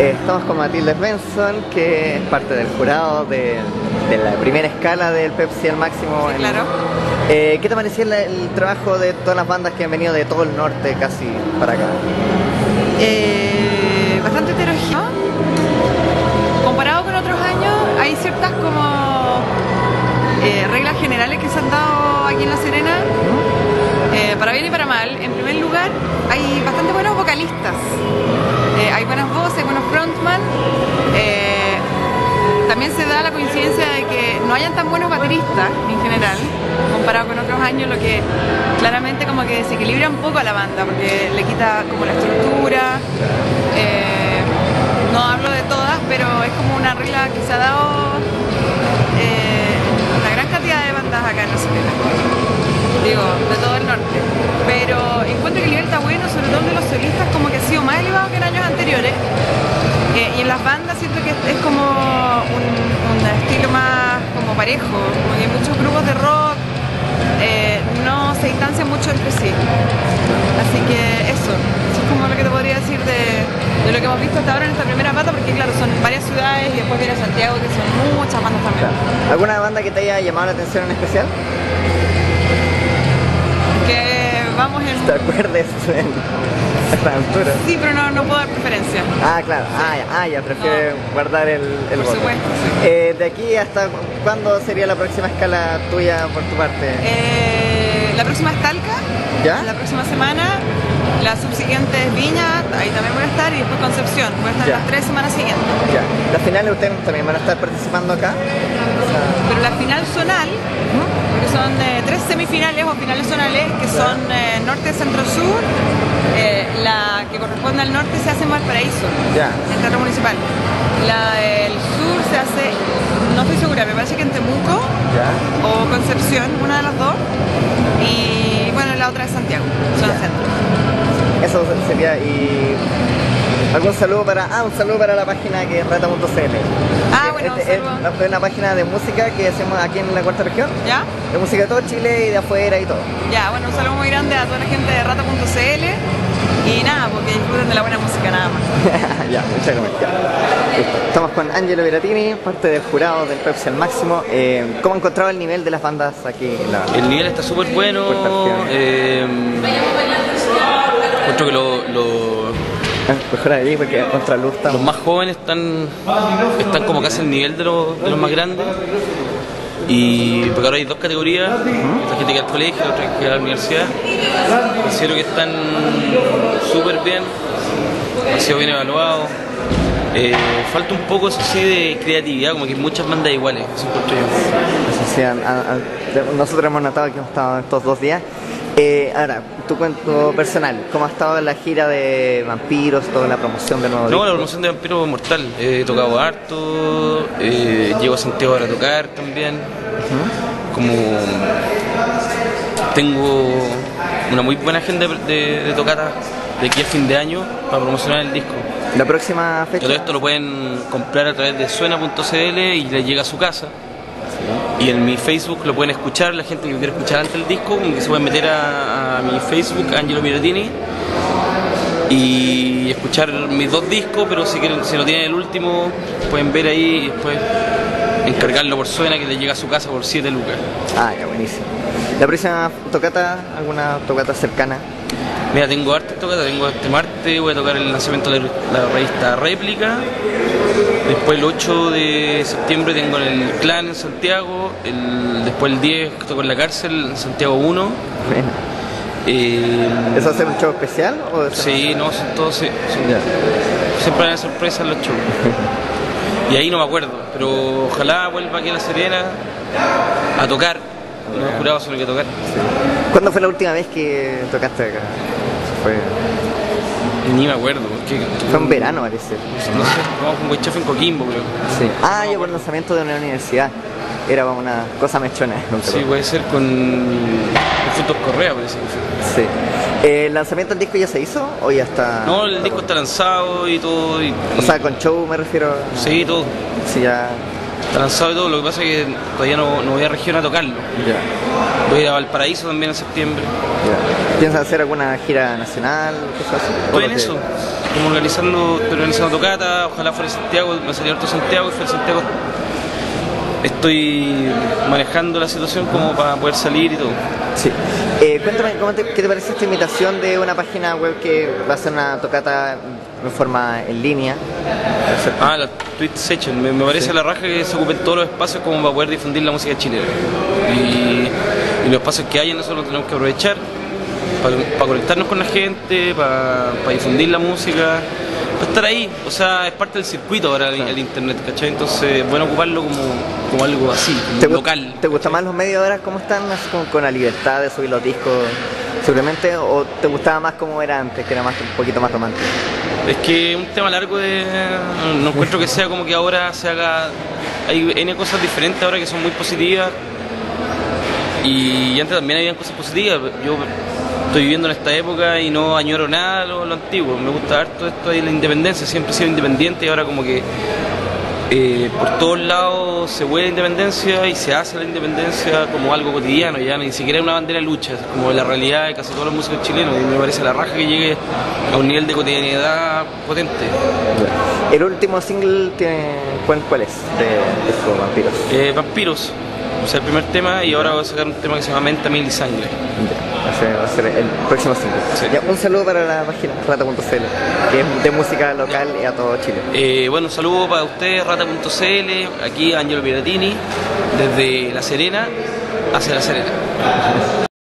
Eh, estamos con Matilde Benson, que es parte del jurado de, de la primera escala del Pepsi al máximo. Sí, en- claro. Eh, ¿Qué te pareció el, el trabajo de todas las bandas que han venido de todo el norte casi para acá? Eh, bastante heterogéneo. Comparado con otros años, hay ciertas como eh, reglas generales que se han dado aquí en La Serena, para bien y para mal. En primer lugar, hay bastante buenos vocalistas. Eh, hay buenas voces, buenos frontman. Eh, también se da la coincidencia de que no hayan tan buenos bateristas en general, comparado con otros años, lo que claramente como que desequilibra un poco a la banda, porque le quita como la estructura. Eh, no hablo de todas, pero es como una regla que se ha dado eh, una gran cantidad de bandas acá en la. Digo, de todo el norte. Pero encuentro que el nivel todo de los solistas, como que ha sido más elevado que en años anteriores. Eh, y en las bandas siento que es como un, un estilo más como parejo, como que muchos grupos de rock eh, no se distancian mucho entre sí. Así que eso, eso es como lo que te podría decir de, de lo que hemos visto hasta ahora en esta primera pata, porque claro, son varias ciudades y después viene Santiago, que son muchas bandas también. ¿Alguna banda que te haya llamado la atención en especial? Vamos en... ¿Te acuerdes en a esta altura? Sí, pero no, no puedo dar preferencia. Ah, claro. Ah, ya, ah, ya prefiere guardar el, el Por supuesto, sí. Eh, de aquí hasta cu- cuándo sería la próxima escala tuya por tu parte? Eh, la próxima es Talca, ¿Ya? la próxima semana. La subsiguiente es Viña, ahí también voy a estar, y después Concepción. Voy a estar Ya. las tres semanas siguientes. Ya. Las finales ustedes también van a estar participando acá. Pero la final zonal, son eh, tres semifinales o finales zonales, que son eh, norte, centro, sur. Eh, la que corresponde al norte se hace en Valparaíso, Ya. en el teatro municipal. La del sur se hace, no estoy segura, me parece que en Temuco o Concepción, una de las dos. Y bueno, la otra es Santiago, zona Ya. centro. Eso sería y algún saludo para ah un saludo para la página que es rata.cl. Ah, bueno, Este es saludo. es una página de música que hacemos aquí en la cuarta región, ¿Ya? de música de todo Chile y de afuera y todo. Ya, bueno, un saludo muy grande a toda la gente de rata.cl y nada, porque disfruten de la buena música nada más. ya, muchas gracias. Estamos con Angelo Veratini, parte del jurado del Pepsi al máximo. Eh, ¿Cómo ha encontrado el nivel de las bandas aquí en la El nivel está súper bueno. Eh, encuentro que lo- lo- Mejor ahí porque contra luz está los más jóvenes están, están como casi al nivel de, los- de los más grandes. Y porque ahora hay dos categorías, la gente que va al colegio, la otra que va a la universidad. Considero que están súper bien, han sido bien evaluados. Eh, falta un poco, eso sí, de creatividad, como que muchas bandas iguales, eso encuentro yo. Sí, nosotros hemos notado que hemos estado estos dos días. Eh, ahora, tu cuento personal, ¿cómo ha estado la gira de Vampiros, toda la promoción de nuevo No, disco? la promoción de Vampiro es mortal. He tocado harto, eh, llego a Santiago ahora a tocar también. Como tengo una muy buena agenda de, de, de tocatas de aquí a fin de año para promocionar el disco. La próxima fecha. Todo esto lo pueden comprar a través de suena.cl y les llega a su casa. Y en mi Facebook lo pueden escuchar, la gente que quiere escuchar antes el disco, que se pueden meter a, mi Facebook, Angelo Miratini, y escuchar mis dos discos, pero si, quieren, si no tienen el último, pueden ver ahí y después encargarlo por suena que les llega a su casa por 7 lucas. Ah, ya, buenísimo. La próxima tocata, alguna tocata cercana. Mira, tengo arte tocata, tengo este martes, voy a tocar el lanzamiento de la, revista Réplica. Después el 8 de septiembre tengo en el Clan en Santiago. El, después el 10 toco en la cárcel en Santiago 1. Bueno, Eh, ¿Eso va a ser un show especial? O sí, no, son todos. son- siempre hay sorpresas los shows. Y ahí no me acuerdo, pero ojalá vuelva aquí a La Serena a tocar. No solo que tocar. ¿Cuándo fue la última vez que tocaste acá? Fue, Ni me acuerdo. Porque, fue en verano, parece. No sé, vamos con Chef en Coquimbo, creo. Sí. Ah, yo por el lanzamiento de una universidad. Era una cosa mechona. Sí, puede ser con, con Frutos Correa, parece. Sí. Eh, ¿El lanzamiento del disco ya se hizo o ya está? No, el disco está lanzado y todo. Y, O sea, con show me refiero. sí, todo. Sí, ya. Está lanzado y todo. Lo que pasa es que todavía no, no voy a región a tocarlo. Voy a ir a Valparaíso también en septiembre. ya. ¿Piensas hacer alguna gira nacional? Cosas así? Estoy en eso, como organizando, estoy organizando tocata, ojalá fuera Santiago, me salió harto Santiago y fue Santiago. Estoy manejando la situación como para poder salir y todo. Sí. Eh, cuéntame, ¿cómo te, ¿qué te parece esta invitación de una página web que va a ser una tocata en forma en línea? Ah, la Tweet Session. Me, me parece Sí. la raja que se ocupen todos los espacios como para poder difundir la música chilena. Y, y los espacios que hay nosotros los tenemos que aprovechar para, para conectarnos con la gente, para, para difundir la música, estar ahí. O sea, es parte del circuito ahora el, el internet, ¿cachai? Entonces, bueno ocuparlo como, como algo así, como ¿Te, gu- local. ¿Te gustan más los medios ahora cómo están? Como con la libertad de subir los discos simplemente? ¿O te gustaba más como era antes, que era más un poquito más romántico? Es que un tema largo de. No encuentro que sea como que ahora se haga. Hay N cosas diferentes ahora que son muy positivas. Y antes también habían cosas positivas. Yo estoy viviendo en esta época y no añoro nada lo, lo antiguo. Me gusta harto esto de la independencia. Siempre he sido independiente y ahora como que eh, por todos lados se vuelve independencia y se hace la independencia como algo cotidiano, ya ni siquiera es una bandera de lucha, es como la realidad de casi todos los músicos chilenos y me parece la raja que llegue a un nivel de cotidianidad potente. El último single, tiene, ¿cuál, cuál es de Vampiros? Eh, Vampiros, sea, el primer tema y ahora voy a sacar un tema que se llama Menta, Mil y Sangre. Ya, ese va a ser el próximo single. Sí. Ya, un saludo para la página rata.cl, que es de música local y a todo Chile. Eh, bueno, un saludo para ustedes, rata.cl, aquí Angelo Piratini, desde La Serena hacia La Serena.